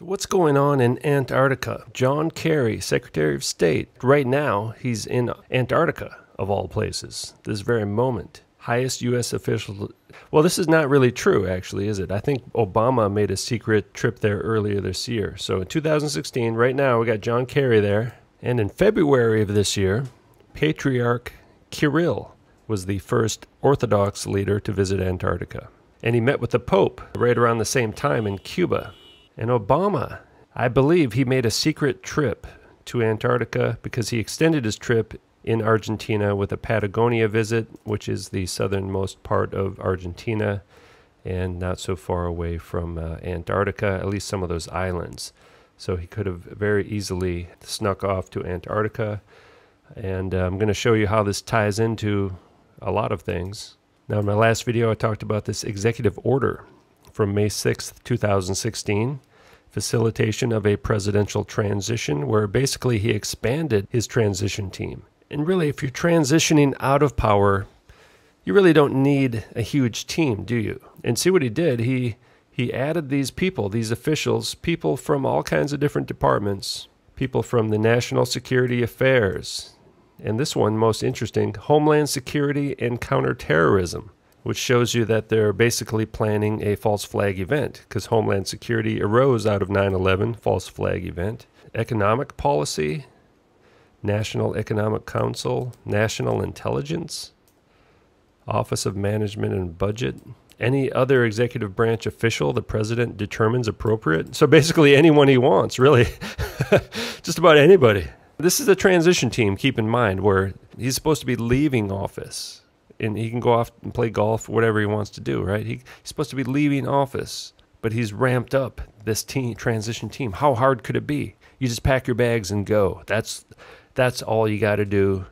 So, what's going on in Antarctica? John Kerry, Secretary of State, right now, he's in Antarctica, of all places, this very moment. Highest U.S. official. Well, this is not really true, actually, is it? I think Obama made a secret trip there earlier this year. So, in 2016, right now, we got John Kerry there. And in February of this year, Patriarch Kirill was the first Orthodox leader to visit Antarctica. And he met with the Pope right around the same time in Cuba. And Obama, I believe he made a secret trip to Antarctica because he extended his trip in Argentina with a Patagonia visit, which is the southernmost part of Argentina and not so far away from uh, Antarctica, at least some of those islands. So he could have very easily snuck off to Antarctica. And uh, I'm going to show you how this ties into a lot of things. Now, in my last video, I talked about this executive order from May 6th, 2016 facilitation of a presidential transition, where basically he expanded his transition team. And really, if you're transitioning out of power, you really don't need a huge team, do you? And see what he did? He he added these people, these officials, people from all kinds of different departments, people from the National Security Affairs, and this one most interesting, Homeland Security and Counterterrorism which shows you that they're basically planning a false flag event because Homeland Security arose out of 9 11, false flag event. Economic policy, National Economic Council, National Intelligence, Office of Management and Budget, any other executive branch official the president determines appropriate. So basically, anyone he wants, really. Just about anybody. This is a transition team, keep in mind, where he's supposed to be leaving office and he can go off and play golf, whatever he wants to do, right? He, he's supposed to be leaving office, but he's ramped up this team transition team. How hard could it be? You just pack your bags and go. That's that's all you got to do.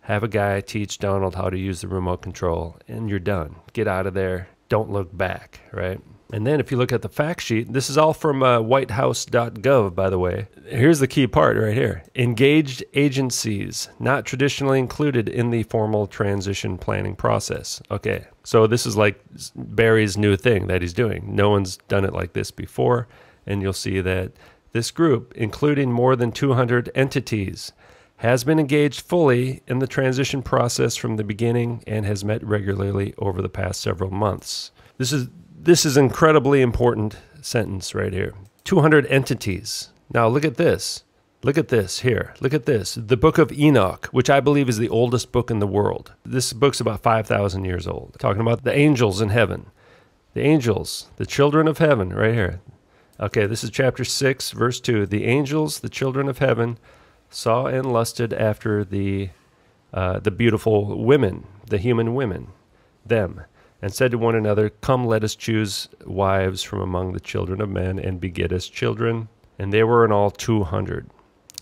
Have a guy teach Donald how to use the remote control, and you're done. Get out of there. Don't look back, right? And then if you look at the fact sheet, this is all from uh, whitehouse.gov, by the way. Here's the key part right here. Engaged agencies, not traditionally included in the formal transition planning process. Okay, so this is like Barry's new thing that he's doing. No one's done it like this before. And you'll see that this group, including more than 200 entities, has been engaged fully in the transition process from the beginning and has met regularly over the past several months. This is this is incredibly important sentence right here. 200 entities. Now look at this. Look at this here. Look at this. The Book of Enoch, which I believe is the oldest book in the world. This book's about 5,000 years old. Talking about the angels in heaven. The angels, the children of heaven, right here. Okay, this is chapter 6, verse 2. The angels, the children of heaven, saw and lusted after the, uh, the beautiful women, the human women, them and said to one another, Come, let us choose wives from among the children of men and beget us children. And they were in all 200.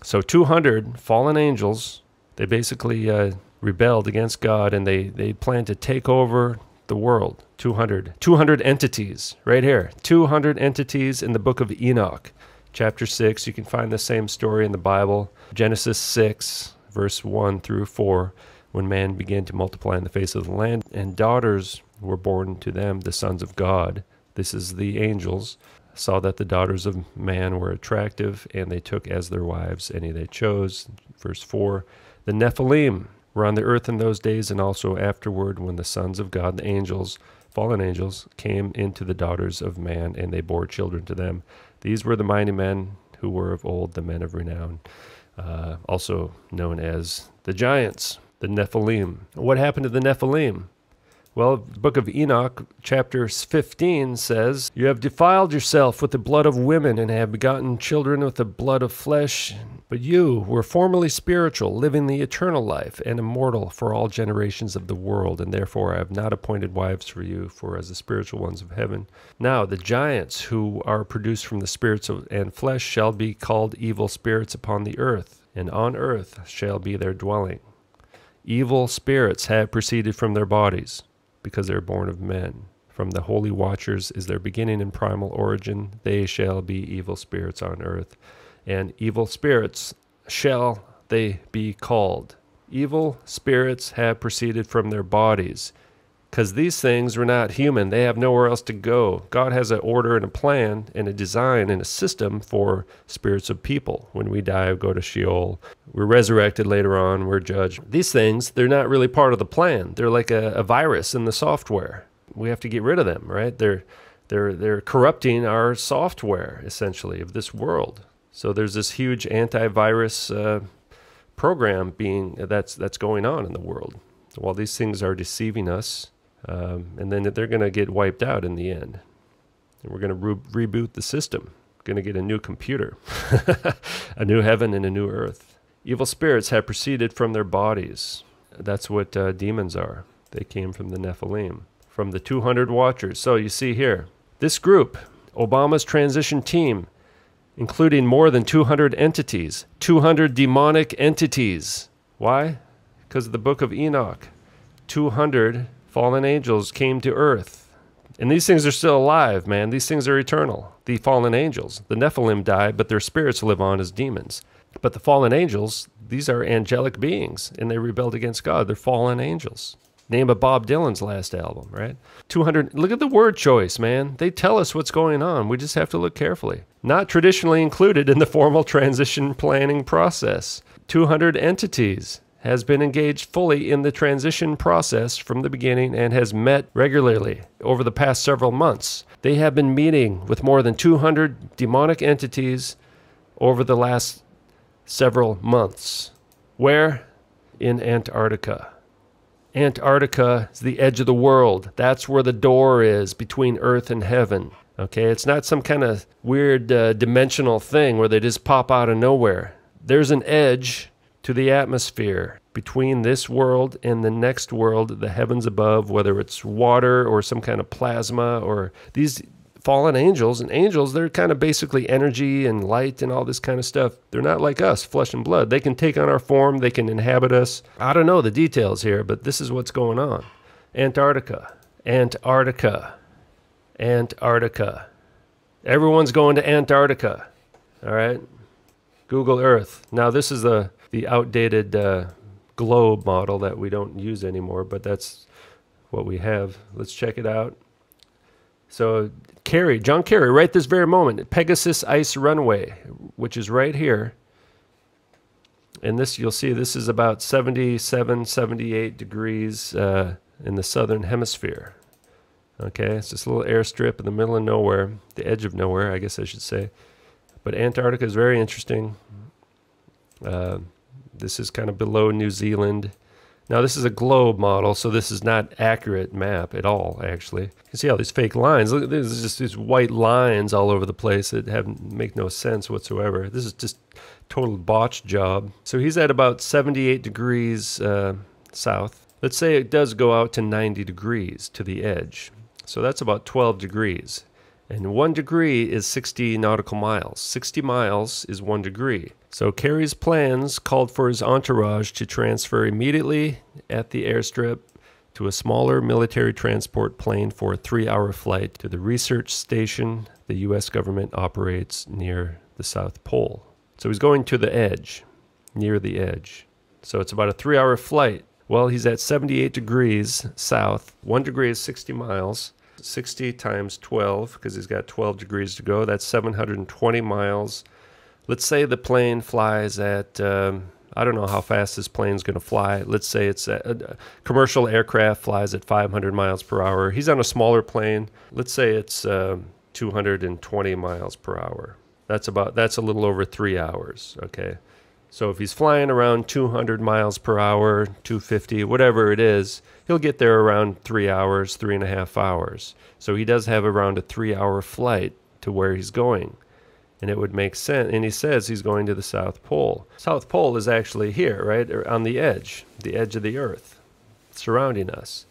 So 200 fallen angels, they basically uh, rebelled against God and they, they planned to take over the world. 200. 200 entities, right here. 200 entities in the book of Enoch, chapter 6. You can find the same story in the Bible. Genesis 6, verse 1 through 4, when man began to multiply in the face of the land, and daughters were born to them the sons of God. This is the angels. Saw that the daughters of man were attractive, and they took as their wives any they chose. Verse 4 The Nephilim were on the earth in those days, and also afterward, when the sons of God, the angels, fallen angels, came into the daughters of man, and they bore children to them. These were the mighty men who were of old, the men of renown, uh, also known as the giants, the Nephilim. What happened to the Nephilim? Well, the book of Enoch, chapter 15 says, You have defiled yourself with the blood of women and have begotten children with the blood of flesh. But you were formerly spiritual, living the eternal life and immortal for all generations of the world, and therefore I have not appointed wives for you, for as the spiritual ones of heaven. Now the giants who are produced from the spirits of, and flesh shall be called evil spirits upon the earth, and on earth shall be their dwelling. Evil spirits have proceeded from their bodies because they are born of men. From the holy watchers is their beginning and primal origin. They shall be evil spirits on earth, and evil spirits shall they be called. Evil spirits have proceeded from their bodies because these things are not human. They have nowhere else to go. God has an order and a plan and a design and a system for spirits of people. When we die, we go to Sheol. We're resurrected later on, we're judged. These things, they're not really part of the plan. They're like a, a virus in the software. We have to get rid of them, right? They're they're they're corrupting our software essentially of this world. So there's this huge antivirus uh, program being that's that's going on in the world. While these things are deceiving us, um, and then they're going to get wiped out in the end. And we're going to re- reboot the system. Going to get a new computer, a new heaven and a new earth. Evil spirits have proceeded from their bodies. That's what uh, demons are. They came from the Nephilim, from the 200 Watchers. So you see here, this group, Obama's transition team, including more than 200 entities, 200 demonic entities. Why? Because of the book of Enoch. 200 fallen angels came to earth. And these things are still alive, man. These things are eternal. The fallen angels. The Nephilim died, but their spirits live on as demons. But the fallen angels, these are angelic beings, and they rebelled against God. They're fallen angels. Name of Bob Dylan's last album, right? 200. Look at the word choice, man. They tell us what's going on. We just have to look carefully. Not traditionally included in the formal transition planning process. 200 entities has been engaged fully in the transition process from the beginning and has met regularly over the past several months. They have been meeting with more than 200 demonic entities over the last several months. Where? In Antarctica. Antarctica is the edge of the world. That's where the door is between earth and heaven. Okay, it's not some kind of weird uh, dimensional thing where they just pop out of nowhere. There's an edge to the atmosphere between this world and the next world, the heavens above, whether it's water or some kind of plasma or these fallen angels. And angels they're kind of basically energy and light and all this kind of stuff. They're not like us flesh and blood. They can take on our form. They can inhabit us. I don't know the details here but this is what's going on. Antarctica antarctica antarctica. Everyone's going to antarctica. All right? Google earth. Now this is the the outdated uh, globe model that we don't use anymore, but that's what we have. Let's check it out. So Kerry, John Kerry, right this very moment, Pegasus Ice Runway, which is right here. And this, you'll see, this is about 77, 78 degrees uh, in the southern hemisphere. Okay, it's this little airstrip in the middle of nowhere, the edge of nowhere, I guess I should say. But Antarctica is very interesting. Uh, this is kind of below New Zealand. Now this is a globe model, so this is not accurate map at all. Actually, you can see all these fake lines. Look, there's just these white lines all over the place that have make no sense whatsoever. This is just total botch job. So he's at about 78 degrees uh, south. Let's say it does go out to 90 degrees to the edge. So that's about 12 degrees. And one degree is 60 nautical miles. 60 miles is one degree. So Kerry's plans called for his entourage to transfer immediately at the airstrip to a smaller military transport plane for a three hour flight to the research station the U.S. government operates near the South Pole. So he's going to the edge, near the edge. So it's about a three hour flight. Well, he's at 78 degrees south. One degree is 60 miles. 60 times 12, because he's got 12 degrees to go. That's 720 miles. Let's say the plane flies at, um, I don't know how fast this plane's going to fly. Let's say it's a, a, commercial aircraft flies at 500 miles per hour. He's on a smaller plane. Let's say it's uh, 220 miles per hour. That's about, that's a little over three hours, okay? So if he's flying around 200 miles per hour, 250, whatever it is, he'll get there around three hours, three and a half hours. So he does have around a three hour flight to where he's going. And it would make sense. And he says he's going to the South Pole. South Pole is actually here, right? Er, on the edge, the edge of the Earth, surrounding us.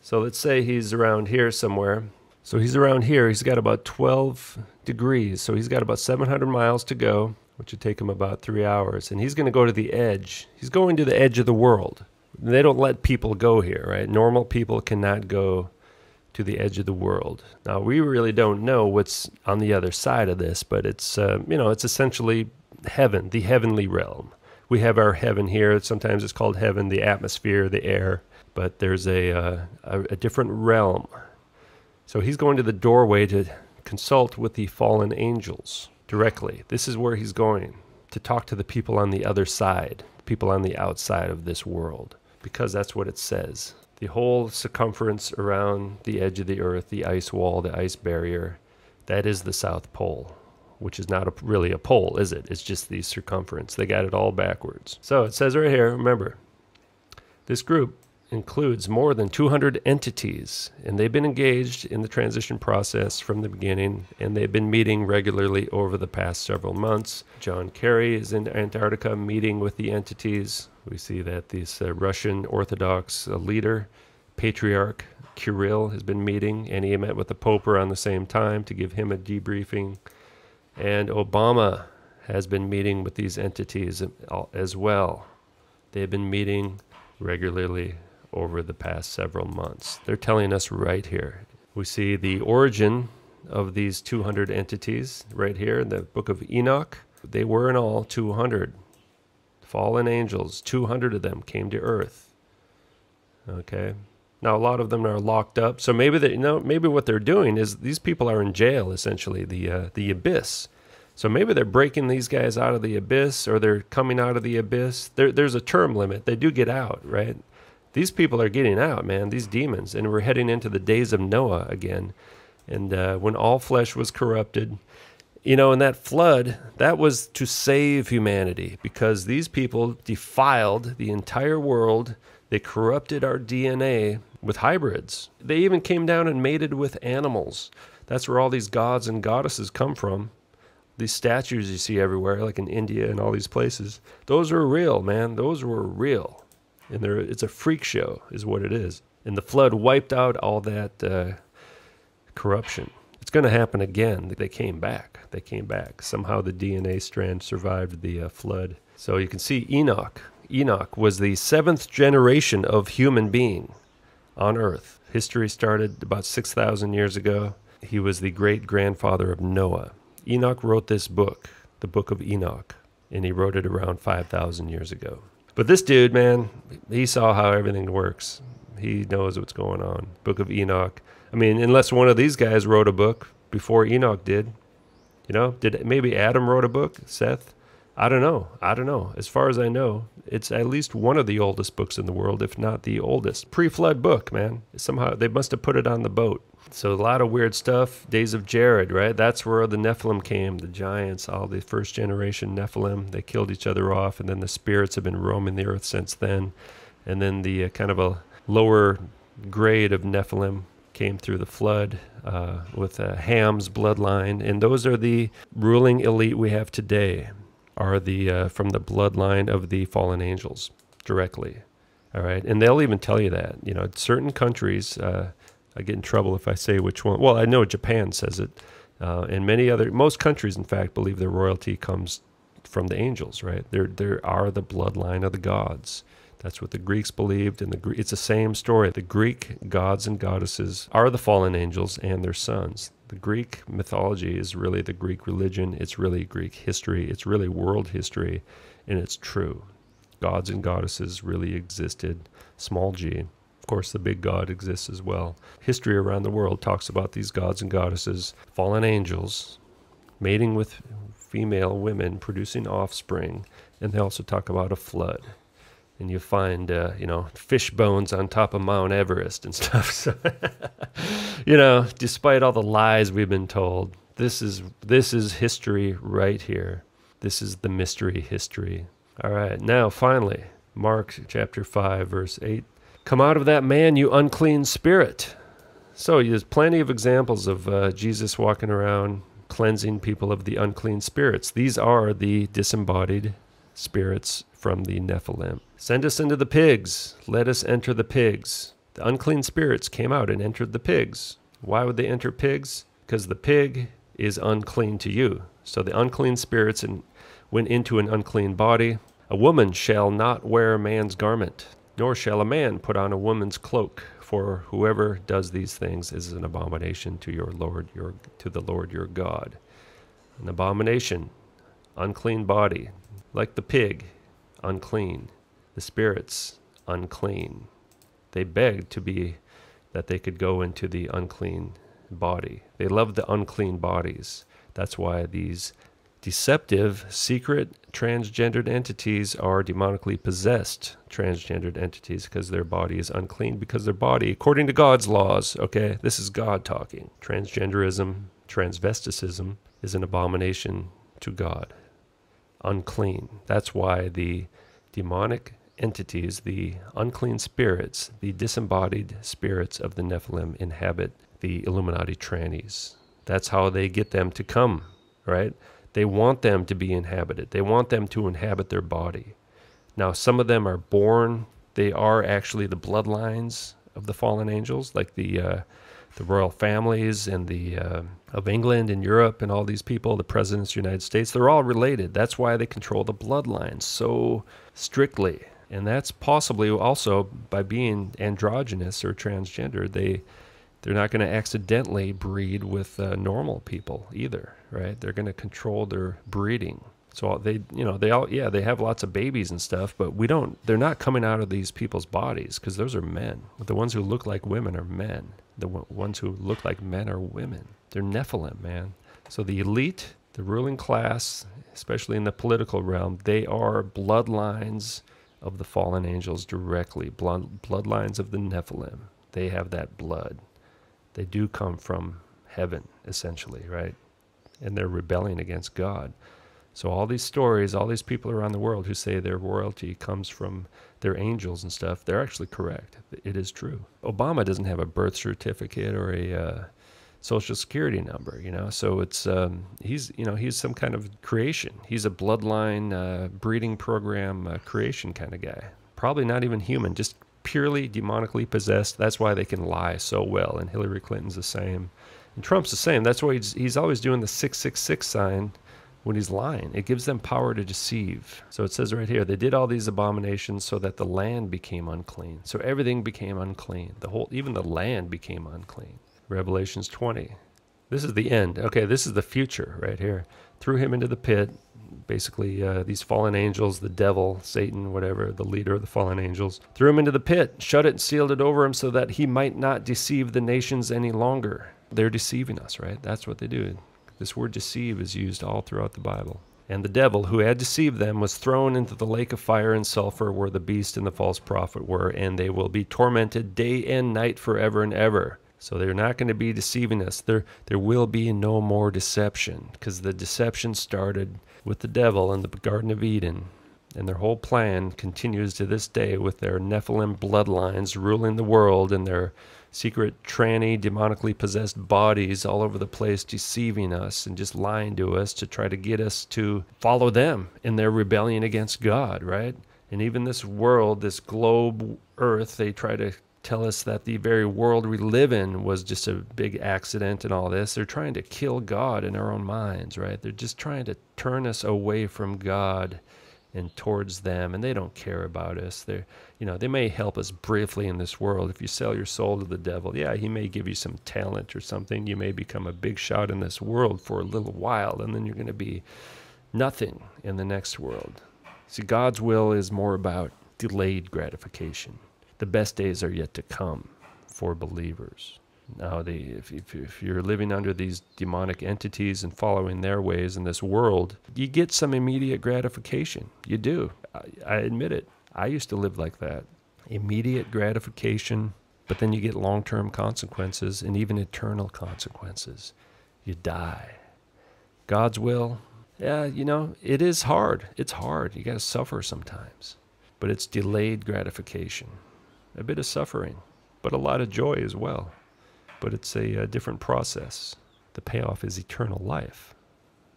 So let's say he's around here somewhere. So he's around here. He's got about 12 degrees. So he's got about 700 miles to go, which would take him about three hours. And he's going to go to the edge. He's going to the edge of the world they don't let people go here, right? Normal people cannot go to the edge of the world. Now we really don't know what's on the other side of this, but it's uh, you know it's essentially heaven, the heavenly realm. We have our heaven here. Sometimes it's called heaven, the atmosphere, the air. but there's a, uh, a, a different realm. So he's going to the doorway to consult with the fallen angels directly. This is where he's going to talk to the people on the other side, people on the outside of this world, because that's what it says. The whole circumference around the edge of the earth, the ice wall, the ice barrier, that is the South Pole, which is not a, really a pole, is it? It's just the circumference. They got it all backwards. So it says right here, remember, this group includes more than 200 entities, and they've been engaged in the transition process from the beginning, and they've been meeting regularly over the past several months. John Kerry is in Antarctica meeting with the entities. We see that this uh, Russian Orthodox uh, leader, Patriarch Kirill, has been meeting, and he met with the Pope around the same time to give him a debriefing. And Obama has been meeting with these entities uh, as well. They've been meeting regularly over the past several months. They're telling us right here. We see the origin of these 200 entities right here in the book of Enoch. They were in all 200 fallen angels. 200 of them came to earth. Okay. Now a lot of them are locked up. So maybe they you know maybe what they're doing is these people are in jail essentially, the uh, the abyss. So maybe they're breaking these guys out of the abyss or they're coming out of the abyss. There, there's a term limit. They do get out, right? These people are getting out, man, these demons. And we're heading into the days of Noah again. And uh, when all flesh was corrupted, you know, in that flood, that was to save humanity because these people defiled the entire world. They corrupted our DNA with hybrids. They even came down and mated with animals. That's where all these gods and goddesses come from. These statues you see everywhere, like in India and all these places, those are real, man. Those were real and there it's a freak show is what it is. And the flood wiped out all that uh, corruption. It's going to happen again. They came back. They came back. Somehow the dna strand survived the uh, flood. So you can see enoch. Enoch was the seventh generation of human being on earth. History started about 6000 years ago. He was the great grandfather of noah. Enoch wrote this book the book of enoch and he wrote it around 5000 years ago but this dude, man, he saw how everything works. He knows what's going on. Book of Enoch. I mean, unless one of these guys wrote a book before Enoch did. You know, did maybe Adam wrote a book, Seth? I don't know. I don't know. As far as I know, it's at least one of the oldest books in the world, if not the oldest. Pre flood book, man. Somehow they must have put it on the boat. So a lot of weird stuff. Days of Jared, right? That's where the Nephilim came, the giants, all the first generation Nephilim. They killed each other off, and then the spirits have been roaming the earth since then. And then the uh, kind of a lower grade of Nephilim came through the flood uh, with uh, Ham's bloodline, and those are the ruling elite we have today. Are the uh, from the bloodline of the fallen angels directly. All right, and they'll even tell you that. You know, certain countries. Uh, I get in trouble if I say which one. Well, I know Japan says it, uh, and many other, most countries, in fact, believe their royalty comes from the angels. Right? There, there are the bloodline of the gods. That's what the Greeks believed, and the it's the same story. The Greek gods and goddesses are the fallen angels and their sons. The Greek mythology is really the Greek religion. It's really Greek history. It's really world history, and it's true. Gods and goddesses really existed. Small g. Of course, the big God exists as well. History around the world talks about these gods and goddesses, fallen angels, mating with female women, producing offspring, and they also talk about a flood. And you find, uh, you know, fish bones on top of Mount Everest and stuff. So, you know, despite all the lies we've been told, this is this is history right here. This is the mystery history. All right, now finally, Mark chapter 5, verse 8 Come out of that man, you unclean spirit. So there's plenty of examples of uh, Jesus walking around cleansing people of the unclean spirits. These are the disembodied spirits from the Nephilim. Send us into the pigs. Let us enter the pigs. The unclean spirits came out and entered the pigs. Why would they enter pigs? Because the pig is unclean to you. So the unclean spirits in, went into an unclean body. A woman shall not wear a man's garment. Nor shall a man put on a woman's cloak, for whoever does these things is an abomination to your Lord your to the Lord your God. An abomination, unclean body, like the pig, unclean. The spirits, unclean. they begged to be that they could go into the unclean body. They loved the unclean bodies. That's why these deceptive, secret transgendered entities are demonically possessed transgendered entities because their body is unclean because their body, according to God's laws, okay, this is God talking. Transgenderism, transvesticism is an abomination to God. Unclean. That's why the demonic entities, the unclean spirits, the disembodied spirits of the Nephilim inhabit the Illuminati trannies. That's how they get them to come, right? They want them to be inhabited. They want them to inhabit their body. Now, some of them are born, they are actually the bloodlines of the fallen angels, like the uh, the royal families and the uh, of England and Europe and all these people, the presidents of the United States. They're all related. That's why they control the bloodlines so strictly, and that's possibly also by being androgynous or transgender. They they're not going to accidentally breed with uh, normal people either, right? They're going to control their breeding. So they, you know, they all, yeah, they have lots of babies and stuff, but we don't, they're not coming out of these people's bodies because those are men. The ones who look like women are men. The ones who look like men are women. They're Nephilim, man. So the elite, the ruling class, especially in the political realm, they are bloodlines of the fallen angels directly, blood, bloodlines of the Nephilim. They have that blood they do come from heaven, essentially, right? And they're rebelling against God. So all these stories, all these people around the world who say their royalty comes from their angels and stuff, they're actually correct. It is true. Obama doesn't have a birth certificate or a uh, social security number, you know. So it's um, he's you know he's some kind of creation. He's a bloodline uh, breeding program uh, creation kind of guy. Probably not even human, just purely demonically possessed. That's why they can lie so well. And Hillary Clinton's the same. And Trump's the same. That's why he's, he's always doing the 666 sign when he's lying. It gives them power to deceive. So it says right here, they did all these abominations so that the land became unclean. So everything became unclean. The whole, even the land became unclean. Revelations 20. This is the end. Okay, this is the future right here. Threw him into the pit, basically uh, these fallen angels, the devil, Satan, whatever, the leader of the fallen angels, threw him into the pit, shut it, and sealed it over him so that he might not deceive the nations any longer. They're deceiving us, right? That's what they do. This word deceive is used all throughout the Bible. And the devil, who had deceived them, was thrown into the lake of fire and sulfur where the beast and the false prophet were, and they will be tormented day and night forever and ever. So they're not going to be deceiving us. There, there will be no more deception because the deception started with the devil in the Garden of Eden. And their whole plan continues to this day with their Nephilim bloodlines ruling the world and their secret tranny, demonically possessed bodies all over the place, deceiving us and just lying to us to try to get us to follow them in their rebellion against God, right? And even this world, this globe, earth, they try to tell us that the very world we live in was just a big accident and all this. They're trying to kill God in our own minds, right? They're just trying to turn us away from God and towards them and they don't care about us. They're you know they may help us briefly in this world. If you sell your soul to the devil yeah he may give you some talent or something. You may become a big shot in this world for a little while and then you're going to be nothing in the next world. See god's will is more about delayed gratification the best days are yet to come for believers. Now, if, if, if, you're living under these demonic entities and following their ways in this world, you get some immediate gratification. You do. I, I admit it. I used to live like that. Immediate gratification, but then you get long term consequences and even eternal consequences. You die. God's will, yeah, you know, it is hard. It's hard. You got to suffer sometimes, but it's delayed gratification a bit of suffering, but a lot of joy as well. But it's a, a different process. The payoff is eternal life.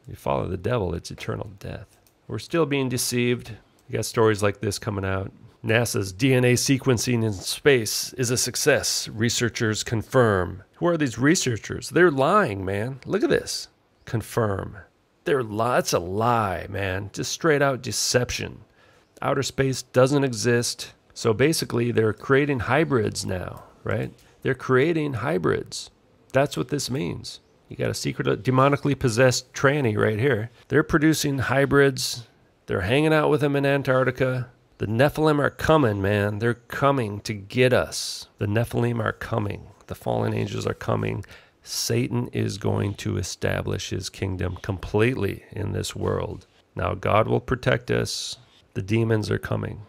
You follow the devil, it's eternal death. We're still being deceived. You got stories like this coming out. NASA's DNA sequencing in space is a success, researchers confirm. Who are these researchers? They're lying, man. Look at this. Confirm. They're li- That's a lie, man. Just straight out deception. Outer space doesn't exist. So basically, they're creating hybrids now, right? They're creating hybrids. That's what this means. You got a secret, demonically possessed tranny right here. They're producing hybrids. They're hanging out with them in Antarctica. The Nephilim are coming, man. They're coming to get us. The Nephilim are coming. The fallen angels are coming. Satan is going to establish his kingdom completely in this world. Now, God will protect us. The demons are coming.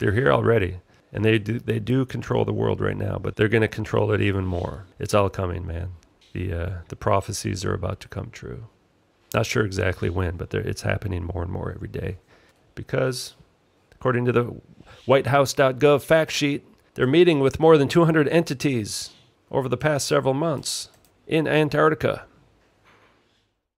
They're here already. And they do, they do control the world right now, but they're going to control it even more. It's all coming, man. The, uh, the prophecies are about to come true. Not sure exactly when, but it's happening more and more every day. Because, according to the WhiteHouse.gov fact sheet, they're meeting with more than 200 entities over the past several months in Antarctica.